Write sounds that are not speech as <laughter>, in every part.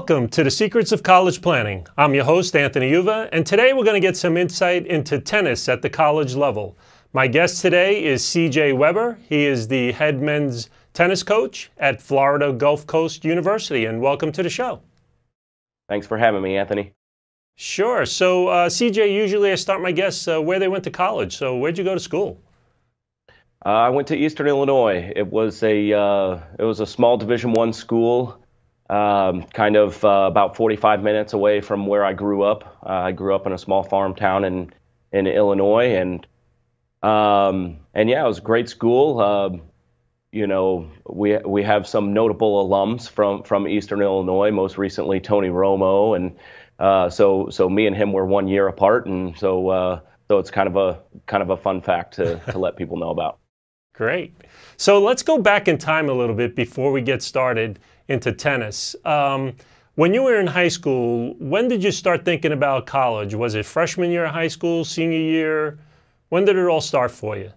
Welcome to the Secrets of College Planning. I'm your host, Anthony Uva, and today we're going to get some insight into tennis at the college level. My guest today is CJ Weber. He is the head men's tennis coach at Florida Gulf Coast University, and welcome to the show. Thanks for having me, Anthony. Sure. So, uh, CJ, usually I start my guests uh, where they went to college. So, where'd you go to school? Uh, I went to Eastern Illinois. It was a uh, it was a small Division One school um, kind of uh, about 45 minutes away from where I grew up. Uh, I grew up in a small farm town in in Illinois, and um, and yeah, it was a great school. Uh, you know, we we have some notable alums from from Eastern Illinois. Most recently, Tony Romo, and uh, so so me and him were one year apart, and so uh, so it's kind of a kind of a fun fact to to let people know about. <laughs> Great. So let's go back in time a little bit before we get started into tennis. Um, when you were in high school, when did you start thinking about college? Was it freshman year of high school, senior year? When did it all start for you?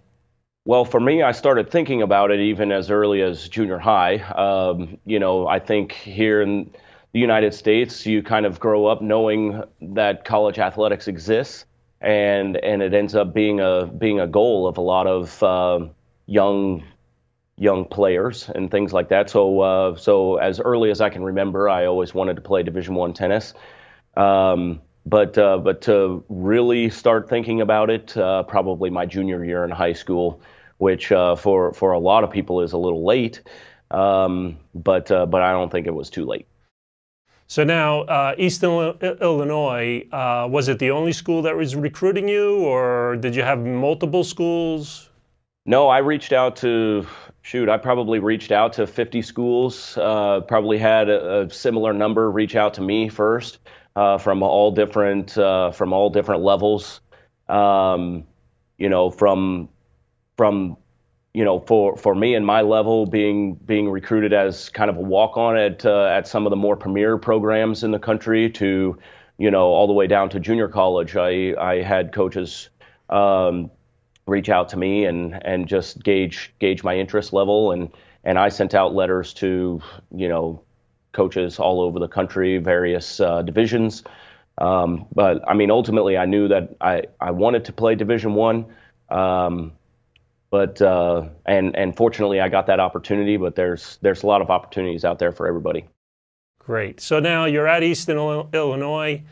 Well, for me, I started thinking about it even as early as junior high. Um, you know, I think here in the United States, you kind of grow up knowing that college athletics exists, and and it ends up being a being a goal of a lot of uh, young young players and things like that. So uh, so as early as I can remember, I always wanted to play Division One tennis. Um, but uh, but to really start thinking about it, uh, probably my junior year in high school, which uh, for for a lot of people is a little late. Um, but uh, but I don't think it was too late. So now, uh, Eastern Illinois, was it the only school that was recruiting you, or did you have multiple schools? No, I reached out to shoot, I probably reached out to 50 schools. Uh, probably had a, a, similar number reach out to me first uh, from all different uh, from all different levels. Um, you know, from from you know for for me and my level being being recruited as kind of a walk on at uh, at some of the more premier programs in the country to you know all the way down to junior college. I I had coaches. Um, reach out to me and and just gauge gauge my interest level and and I sent out letters to you know coaches all over the country, various uh, divisions. Um, but I mean, ultimately, I knew that I, I wanted to play Division One. Um, but uh, and and fortunately, I got that opportunity. But there's there's a lot of opportunities out there for everybody. Great. So now you're at Eastern Illinois.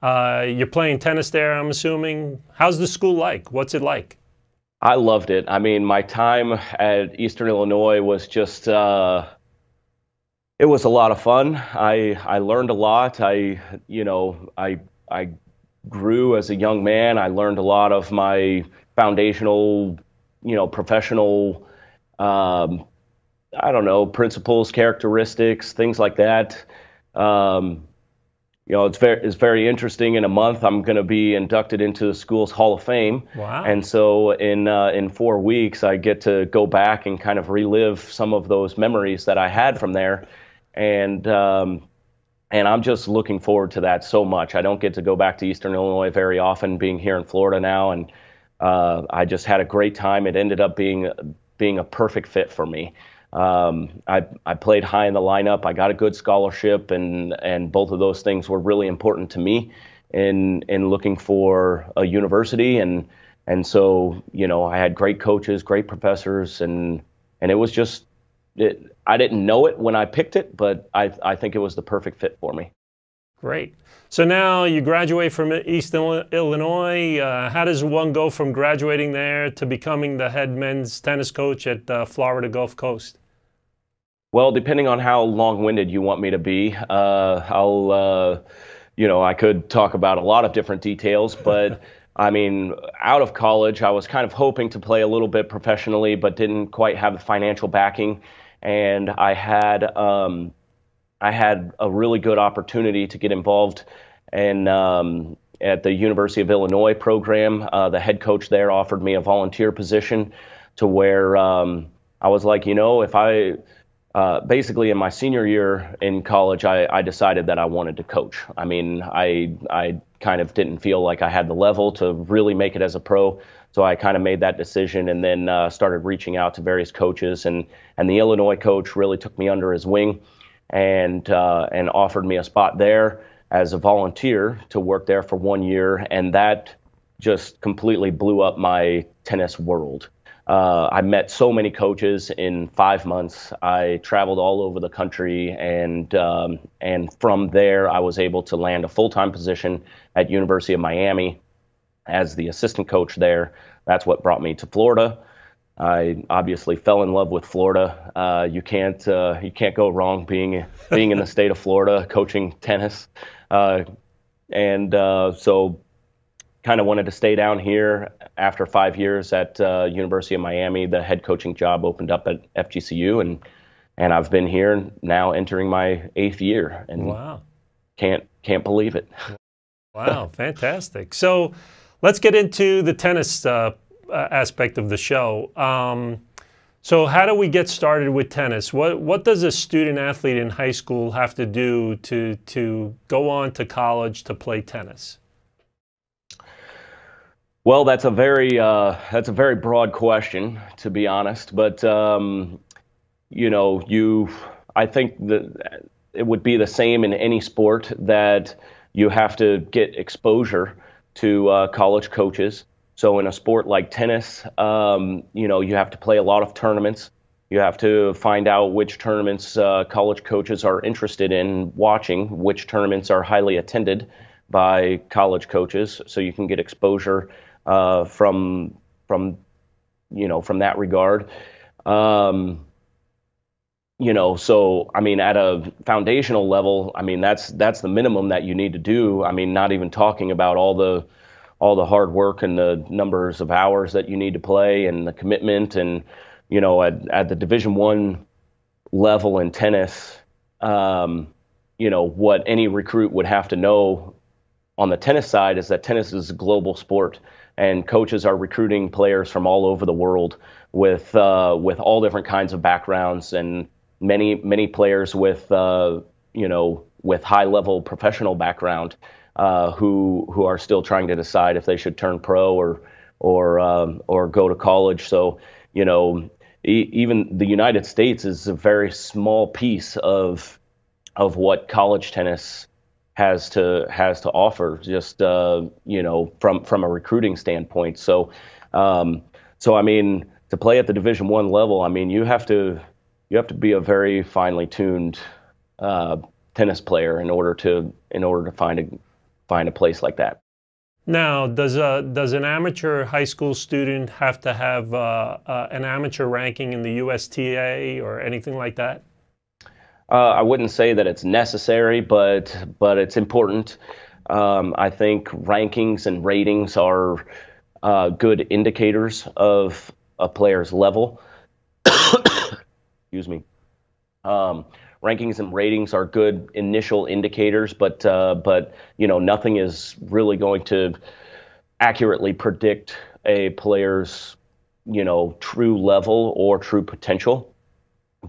Uh, you're playing tennis there, I'm assuming. How's the school like? What's it like? I loved it. I mean, my time at Eastern Illinois was just uh, it was a lot of fun. I I learned a lot. I you know I I grew as a young man. I learned a lot of my foundational you know professional um, I don't know principles, characteristics, things like that. Um, you know, it's very it's very interesting. In a month, I'm going to be inducted into the school's Hall of Fame. Wow! And so in uh, in four weeks, I get to go back and kind of relive some of those memories that I had from there, and um, and I'm just looking forward to that so much. I don't get to go back to Eastern Illinois very often, being here in Florida now, and uh, I just had a great time. It ended up being being a perfect fit for me. Um, I, I played high in the lineup. I got a good scholarship, and and both of those things were really important to me in in looking for a university. And and so you know I had great coaches, great professors, and and it was just it, I didn't know it when I picked it, but I I think it was the perfect fit for me. Great. So now you graduate from East Illinois. Uh, how does one go from graduating there to becoming the head men's tennis coach at uh, Florida Gulf Coast? Well, depending on how long-winded you want me to be, uh, I'll uh, you know, I could talk about a lot of different details, but <laughs> I mean, out of college, I was kind of hoping to play a little bit professionally, but didn't quite have the financial backing. And I had um, I had a really good opportunity to get involved in um, at the University of Illinois program. Uh, the head coach there offered me a volunteer position, to where um, I was like, you know, if I uh, basically in my senior year in college, I, I, decided that I wanted to coach. I mean, I I kind of didn't feel like I had the level to really make it as a pro, so I kind of made that decision and then uh, started reaching out to various coaches and and the Illinois coach really took me under his wing, and uh, and offered me a spot there as a volunteer to work there for one year, and that just completely blew up my tennis world. Uh, I met so many coaches in five months. I traveled all over the country, and um, and from there, I was able to land a full time position at University of Miami as the assistant coach there. That's what brought me to Florida. I obviously fell in love with Florida. Uh, you can't uh, you can't go wrong being being in the state of Florida, coaching tennis, uh, and uh, so kind of wanted to stay down here after five years at uh, University of Miami. The head coaching job opened up at FGCU, and and I've been here now, entering my eighth year, and wow, can't can't believe it. <laughs> wow, fantastic! So, let's get into the tennis uh, aspect of the show. Um, so, how do we get started with tennis? What what does a student athlete in high school have to do to to go on to college to play tennis? Well, that's a very uh, that's a very broad question, to be honest. But um, you know, you I think that it would be the same in any sport that you have to get exposure to uh, college coaches. So in a sport like tennis, um, you know, you have to play a lot of tournaments. You have to find out which tournaments uh, college coaches are interested in watching, which tournaments are highly attended by college coaches, so you can get exposure uh, from from you know from that regard. Um, you know, so I mean, at a foundational level, I mean that's that's the minimum that you need to do. I mean, not even talking about all the all the hard work and the numbers of hours that you need to play and the commitment and you know at at the Division One level in tennis, um, you know what any recruit would have to know on the tennis side is that tennis is a global sport and coaches are recruiting players from all over the world with uh, with all different kinds of backgrounds and many many players with uh, you know with high level professional background uh, who who are still trying to decide if they should turn pro or or um, or go to college. So you know e- even the United States is a very small piece of of what college tennis has to has to offer just uh, you know from from a recruiting standpoint so um, so I mean to play at the division one level I mean you have to you have to be a very finely tuned uh, tennis player in order to in order to find a find a place like that now does a does an amateur high school student have to have uh, uh an amateur ranking in the USTA or anything like that uh, I wouldn't say that it's necessary, but but it's important. Um, I think rankings and ratings are uh, good indicators of a player's level. <coughs> Excuse me. Um, rankings and ratings are good initial indicators, but uh, but you know nothing is really going to accurately predict a player's you know true level or true potential.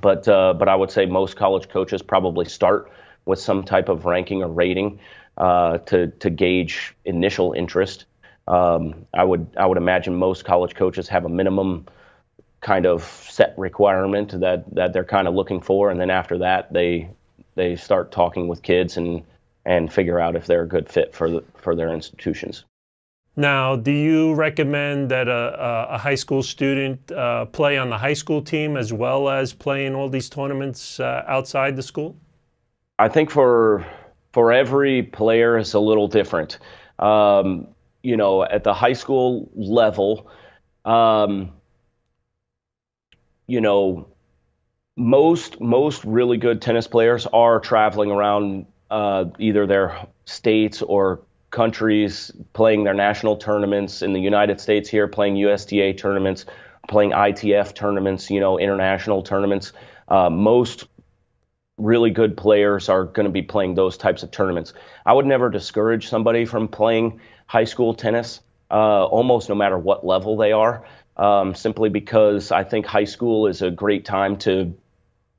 But uh, but I would say most college coaches probably start with some type of ranking or rating uh, to to gauge initial interest. Um, I would I would imagine most college coaches have a minimum kind of set requirement that that they're kind of looking for, and then after that they they start talking with kids and and figure out if they're a good fit for the, for their institutions. Now, do you recommend that a, a high school student uh, play on the high school team as well as play in all these tournaments uh, outside the school? I think for for every player is a little different. Um, you know, at the high school level, um, you know, most most really good tennis players are traveling around uh, either their states or countries playing their national tournaments in the United States here, playing USTA tournaments, playing ITF tournaments, you know, international tournaments. Uh, most really good players are going to be playing those types of tournaments. I would never discourage somebody from playing high school tennis, uh, almost no matter what level they are, um, simply because I think high school is a great time to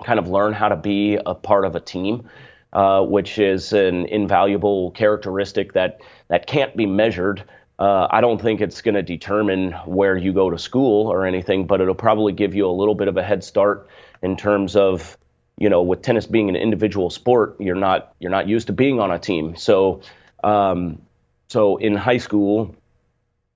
kind of learn how to be a part of a team. Uh, which is an invaluable characteristic that that can't be measured. Uh, I don't think it's going to determine where you go to school or anything, but it'll probably give you a little bit of a head start in terms of, you know, with tennis being an individual sport, you're not you're not used to being on a team. So, um, so in high school,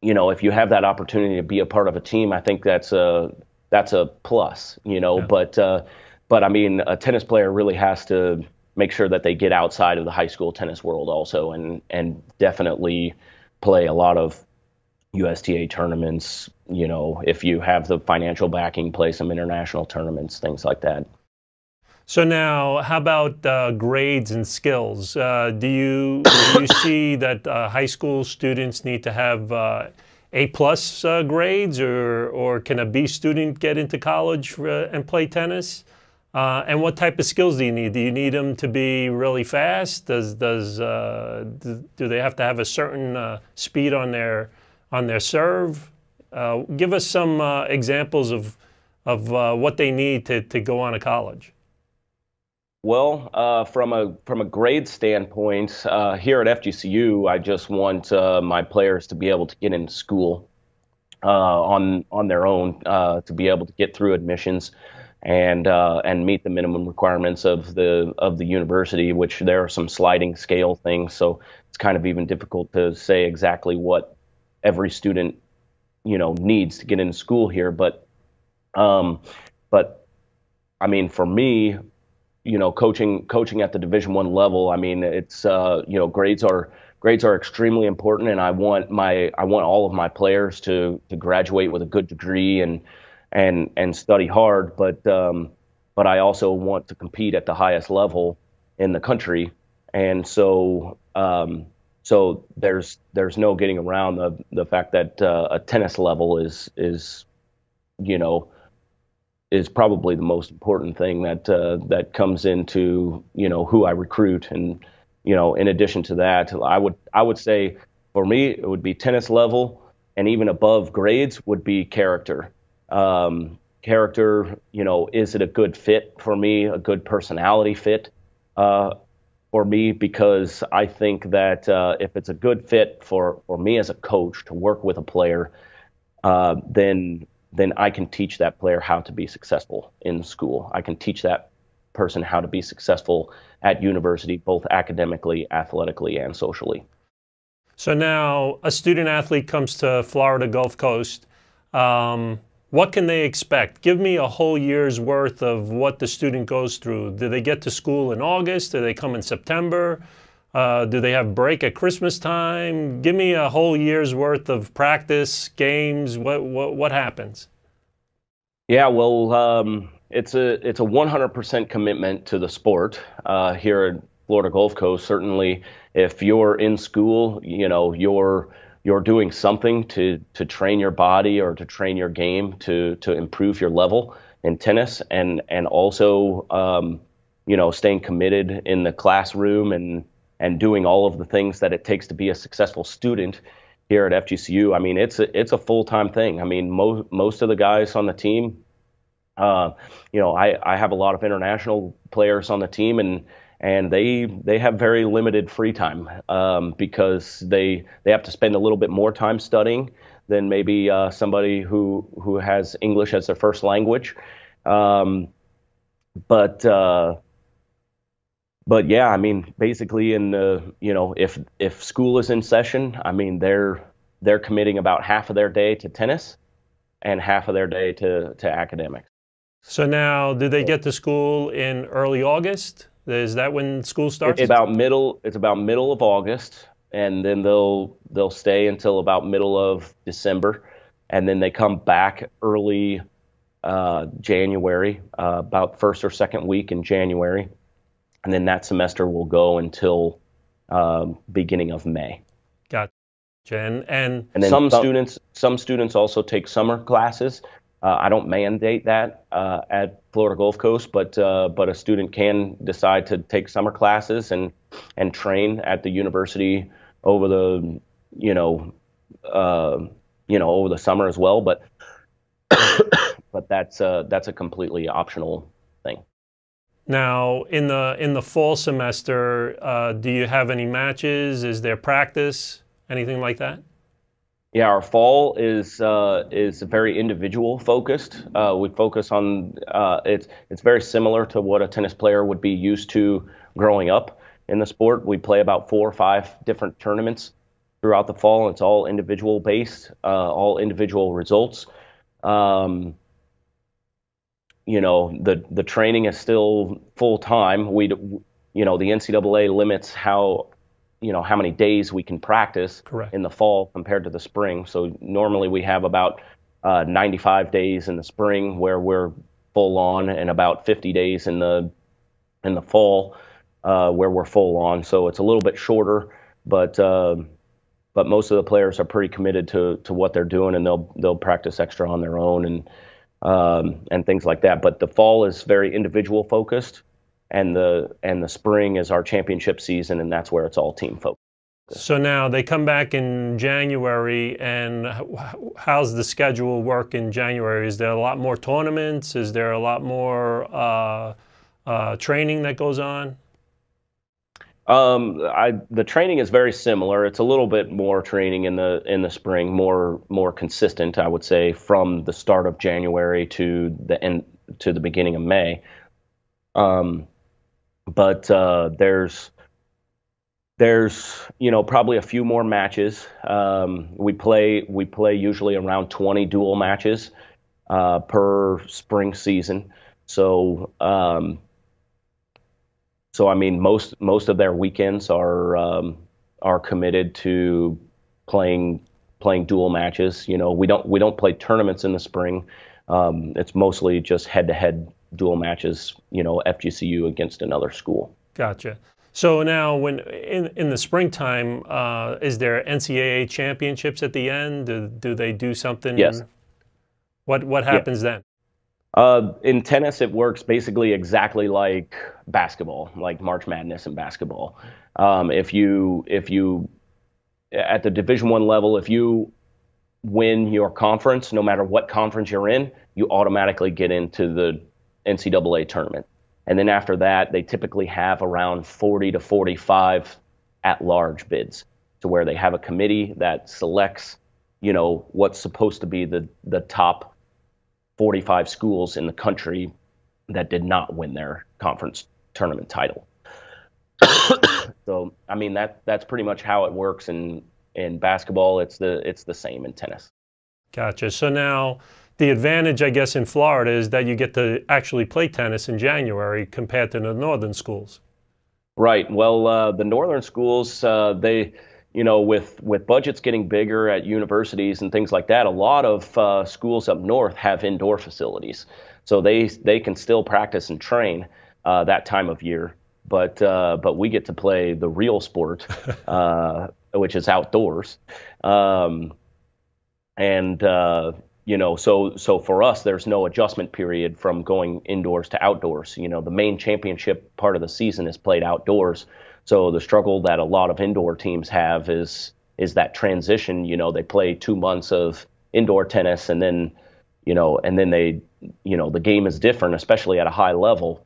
you know, if you have that opportunity to be a part of a team, I think that's a that's a plus. You know, yeah. but uh, but I mean, a tennis player really has to make sure that they get outside of the high school tennis world also, and and definitely play a lot of USTA tournaments. You know, if you have the financial backing, play some international tournaments, things like that. So now, how about uh, grades and skills? Uh, do you do you <coughs> see that uh, high school students need to have uh, A plus uh, grades, or or can a B student get into college uh, and play tennis? And what type of skills do you need? Do you need them to be really fast? Does does do, they have to have a certain speed on their on their serve? Give us some examples of of what they need to, to go on to college. Well, uh, from a from a grade standpoint, uh, here at FGCU, I just want uh, my players to be able to get into school on on their own, to be able to get through admissions and uh, and meet the minimum requirements of the of the university, which there are some sliding scale things. So it's kind of even difficult to say exactly what every student you know needs to get into school here. But um, but I mean, for me, you know, coaching coaching at the Division One level, I mean, it's uh, you know grades are grades are extremely important, and I want my I want all of my players to to graduate with a good degree and and and study hard, but um, but I also want to compete at the highest level in the country, and so um, so there's there's no getting around the the fact that uh, a tennis level is is you know is probably the most important thing that uh, that comes into you know who I recruit and you know in addition to that I would I would say for me it would be tennis level and even above grades would be character um, character, you know, is it a good fit for me, a good personality fit uh, for me? Because I think that uh, if it's a good fit for, for me as a coach to work with a player, uh, then then I can teach that player how to be successful in school. I can teach that person how to be successful at university, both academically, athletically, and socially. So now a student athlete comes to Florida Gulf Coast. Um, what can they expect? Give me a whole year's worth of what the student goes through. Do they get to school in August? Do they come in September? Uh, do they have break at Christmas time? Give me a whole year's worth of practice, games. What what what happens? Yeah, well, um, it's a it's a 100% commitment to the sport uh, here at Florida Gulf Coast. Certainly, if you're in school, you know you're you're doing something to to train your body or to train your game to to improve your level in tennis and and also um, you know staying committed in the classroom and and doing all of the things that it takes to be a successful student here at FGCU. I mean, it's a, it's a full time thing. I mean, most most of the guys on the team, uh, you know, I I have a lot of international players on the team and and they they have very limited free time um, because they they have to spend a little bit more time studying than maybe uh, somebody who who has English as their first language. Um, but uh, but yeah, I mean, basically, in the you know, if if school is in session, I mean, they're they're committing about half of their day to tennis and half of their day to to academics. So now, do they get to school in early August? Is that when school starts? It's about middle. It's about middle of August, and then they'll they'll stay until about middle of December, and then they come back early uh, January, uh, about first or second week in January, and then that semester will go until um, beginning of May. Gotcha. And and, and then some, some students some students also take summer classes. Uh, I don't mandate that uh, at Florida Gulf Coast, but uh, but a student can decide to take summer classes and and train at the university over the you know uh, you know over the summer as well. But <coughs> but that's uh, that's a completely optional. Now, in the in the fall semester, uh, do you have any matches? Is there practice? Anything like that? Yeah, our fall is uh, is very individual focused. Uh, we focus on uh, it's it's very similar to what a tennis player would be used to growing up in the sport. We play about four or five different tournaments throughout the fall. It's all individual based, uh, all individual results. Um, you know, the the training is still full time. We, you know, the NCAA limits how you know how many days we can practice Correct. in the fall compared to the spring. So normally we have about uh, 95 days in the spring where we're full on, and about 50 days in the in the fall uh, where we're full on. So it's a little bit shorter, but uh, but most of the players are pretty committed to to what they're doing, and they'll they'll practice extra on their own and um, and things like that. But the fall is very individual focused and the and the spring is our championship season, and that's where it's all team focused. So now they come back in January, and how's the schedule work in January? Is there a lot more tournaments? Is there a lot more uh, uh, training that goes on? Um, I, the training is very similar. It's a little bit more training in the in the spring, more more consistent, I would say, from the start of January to the end to the beginning of May. Um, but uh, there's there's you know probably a few more matches. Um, we play we play usually around 20 dual matches uh, per spring season. So um, so I mean most most of their weekends are um, are committed to playing playing dual matches. You know we don't we don't play tournaments in the spring. Um, it's mostly just head to head dual matches, you know, FGCU against another school. Gotcha. So now, when in in the springtime, uh, is there NCAA championships at the end? Do, do they do something? Yes. What what happens yeah. then? Uh, in tennis, it works basically exactly like basketball, like March Madness in basketball. Um, if you if you at the Division One level, if you win your conference, no matter what conference you're in, you automatically get into the NCAA tournament. And then after that, they typically have around 40 to 45 at large bids to where they have a committee that selects, you know, what's supposed to be the, the top 45 schools in the country that did not win their conference tournament title. <coughs> so, I mean, that, that's pretty much how it works in, in basketball. It's the, it's the same in tennis. Gotcha. So now, the advantage, I guess, in Florida is that you get to actually play tennis in January compared to the northern schools. Right. Well, uh, the northern schools, uh, they, you know, with with budgets getting bigger at universities and things like that, a lot of uh, schools up north have indoor facilities, so they they can still practice and train uh, that time of year. But uh, but we get to play the real sport, <laughs> uh, which is outdoors. Um, and you know so so for us there's no adjustment period from going indoors to outdoors you know the main championship part of the season is played outdoors so the struggle that a lot of indoor teams have is is that transition you know they play 2 months of indoor tennis and then you know and then they you know the game is different especially at a high level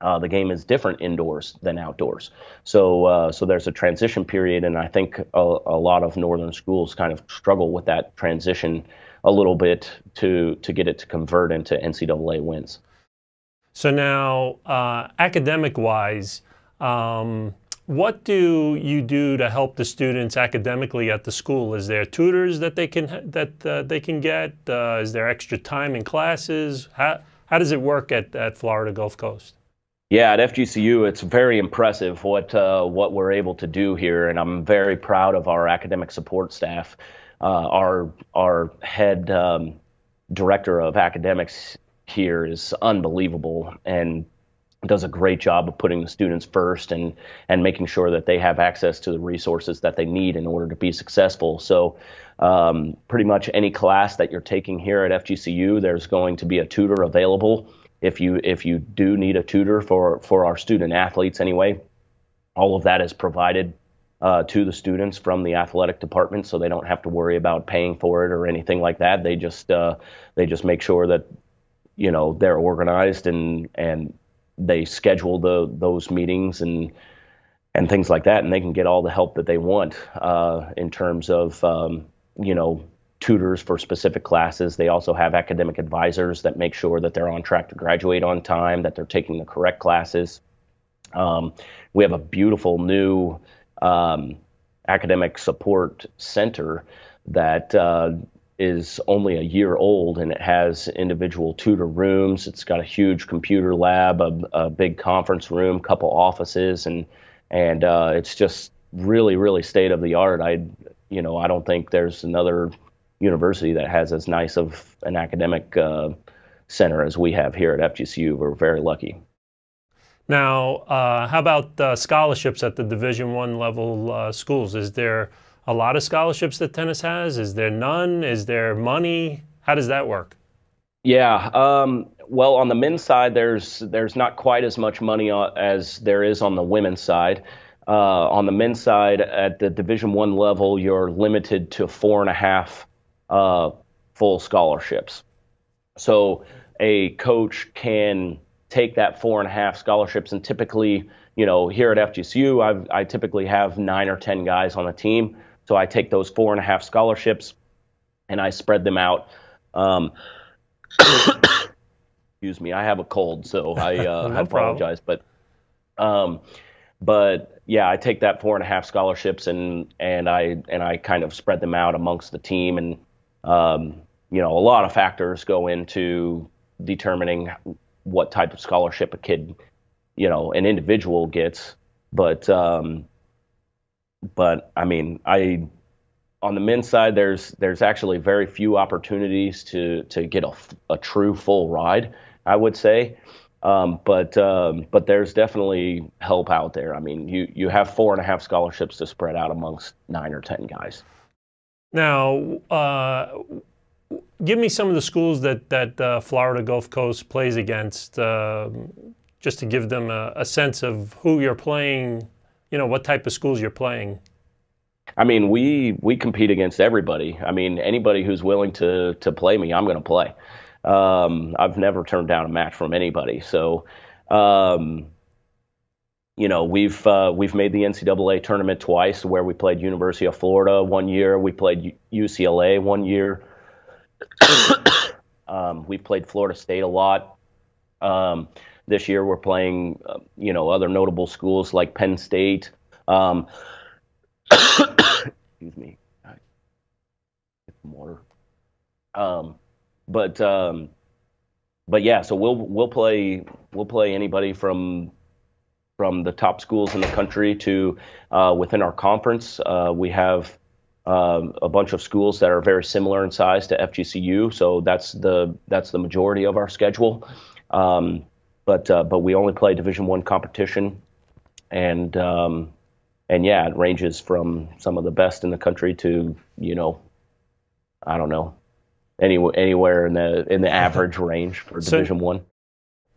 uh, the game is different indoors than outdoors. So, uh, so there's a transition period, and I think a, a, lot of northern schools kind of struggle with that transition a little bit to to get it to convert into NCAA wins. So now, uh, academic-wise, um, what do you do to help the students academically at the school? Is there tutors that they can that uh, they can get? Uh, is there extra time in classes? How how does it work at, at Florida Gulf Coast? Yeah, at FGCU, it's very impressive what uh, what we're able to do here, and I'm very proud of our academic support staff uh, our our head um, director of academics here is unbelievable, and does a great job of putting the students first and and making sure that they have access to the resources that they need in order to be successful. So um, pretty much any class that you're taking here at FGCU, there's going to be a tutor available if you if you do need a tutor for for our student athletes anyway. All of that is provided uh, to the students from the athletic department, so they don't have to worry about paying for it or anything like that. They just uh, they just make sure that you know they're organized and and they schedule the those meetings and and things like that, and they can get all the help that they want uh, in terms of um, you know tutors for specific classes. They also have academic advisors that make sure that they're on track to graduate on time, that they're taking the correct classes. Um, we have a beautiful new um, academic support center that uh, is only a year old and it has individual tutor rooms. It's got a huge computer lab, a, a big conference room, couple offices, and and uh, it's just really, really state of the art. I, you know, I don't think there's another university that has as nice of an academic uh, center as we have here at FGCU. We're very lucky. Now, uh, how about uh, scholarships at the Division One level uh, schools? Is there a lot of scholarships that tennis has? Is there none? Is there money? How does that work? Yeah. Um, well, on the men's side, there's there's not quite as much money uh, as there is on the women's side. Uh, on the men's side, at the Division One level, you're limited to four and a half uh, full scholarships. So a coach can take that four and a half scholarships, and typically, you know, here at FGCU, I've, I typically have nine or ten guys on a team. So I take those four and a half scholarships and I spread them out. Um, <coughs> excuse me, I have a cold, so I, <laughs> uh, no I apologize. Problem. But um, but yeah, I take that four and a half scholarships and and I and I kind of spread them out amongst the team, and um, you know, a lot of factors go into determining what type of scholarship a kid, you know, an individual gets. But um, but I mean, I on the men's side, there's there's actually very few opportunities to to get a, a true full ride. I would say. Um, but um, but there's definitely help out there. I mean, you you have four and a half scholarships to spread out amongst nine or ten guys. Now, uh, give me some of the schools that that uh, Florida Gulf Coast plays against, uh, just to give them a, a, sense of who you're playing. You know, what type of schools you're playing. I mean, we we compete against everybody. I mean, anybody who's willing to to play me, I'm going to play. Um, I've never turned down a match from anybody. So, um, you know, we've uh, we've made the NCAA tournament twice, where we played University of Florida one year, we played UCLA one year. <coughs> um, we played Florida State a lot. Um, this year, we're playing, uh, you know, other notable schools like Penn State. Um, <coughs> excuse me. Get some water. Um, but um, but yeah, so we'll we'll play we'll play anybody from from the top schools in the country to uh, within our conference. Uh, we have um, a bunch of schools that are very similar in size to FGCU, so that's the that's the majority of our schedule. Um, but uh, but we only play Division One competition, and um, and yeah, it ranges from some of the best in the country to you know, I don't know, any, anywhere in the in the average <laughs> range for so, Division One.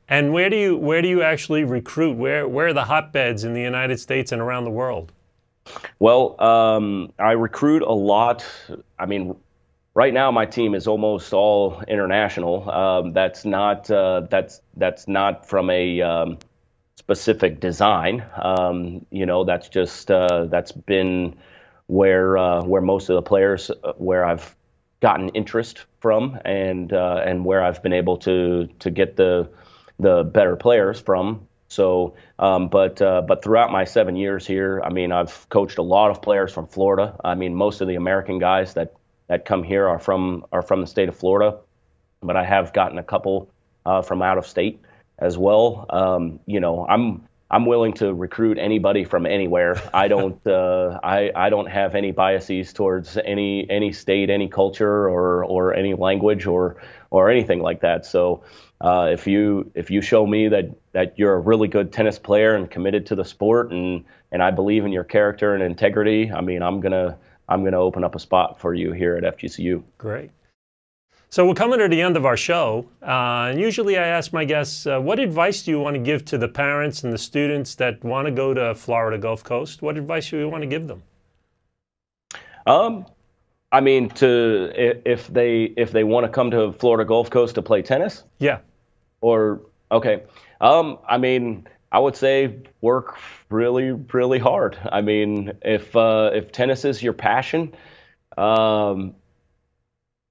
And where do you where do you actually recruit? Where where are the hotbeds in the United States and around the world? Well, um, I recruit a lot. I mean, right now my team is almost all international. Um, that's not uh, that's that's not from a um, specific design. Um, you know, that's just uh, that's been where uh, where most of the players uh, where I've gotten interest from and uh, and where I've been able to to get the the better players from. So, um, but uh, but throughout my seven years here, I mean, I've coached a lot of players from Florida. I mean, most of the American guys that that come here are from are from the state of Florida, but I have gotten a couple uh, from out of state as well. Um, you know, I'm I'm willing to recruit anybody from anywhere. I don't <laughs> uh, I I don't have any biases towards any any state, any culture, or or any language or or anything like that. So uh, if you if you show me that that you're a really good tennis player and committed to the sport and and I believe in your character and integrity, I mean I'm gonna I'm gonna open up a spot for you here at FGCU. Great. So we're coming to the end of our show, uh, and usually I ask my guests, uh, what advice do you want to give to the parents and the students that want to go to Florida Gulf Coast? What advice do you want to give them? Um, I mean, to if they if they want to come to Florida Gulf Coast to play tennis. Yeah. Or okay. Um, I mean, I would say work really, really hard. I mean, if uh, if tennis is your passion, um,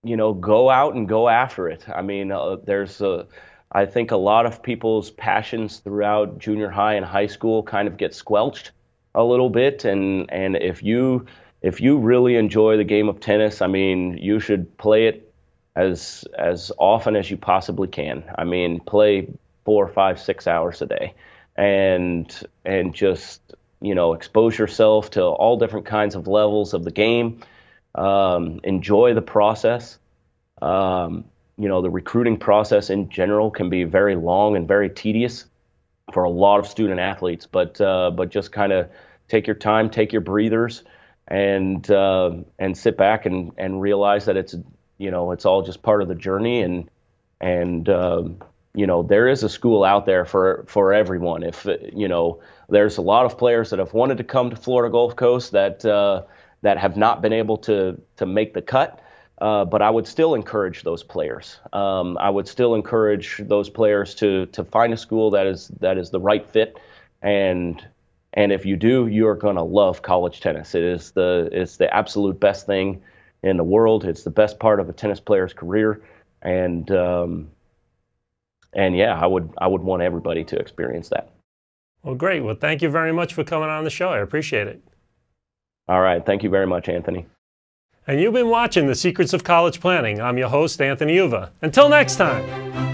you know, go out and go after it. I mean, uh, there's a, I think a lot of people's passions throughout junior high and high school kind of get squelched a little bit, and and if you if you really enjoy the game of tennis, I mean, you should play it as as often as you possibly can. I mean, play four, five, six hours a day, and and just you know expose yourself to all different kinds of levels of the game um, enjoy the process. Um, you know, the recruiting process in general can be very long and very tedious for a lot of student athletes, but uh, but just kind of take your time, take your breathers, and uh, and sit back and and realize that it's you know it's all just part of the journey and and um, you know there is a school out there for for everyone. If you know there's a lot of players that have wanted to come to Florida Gulf Coast that uh, that have not been able to to make the cut. Uh, but I would still encourage those players. Um, I would still encourage those players to to find a school that is that is the right fit, and and if you do, you are going to love college tennis. It is the it's the absolute best thing in the world. It's the best part of a tennis player's career, and um, and yeah, I would I would want everybody to experience that. Well, great. Well, thank you very much for coming on the show. I appreciate it. All right. Thank you very much, Anthony. And you've been watching The Secrets of College Planning. I'm your host, Anthony Uva. Until next time.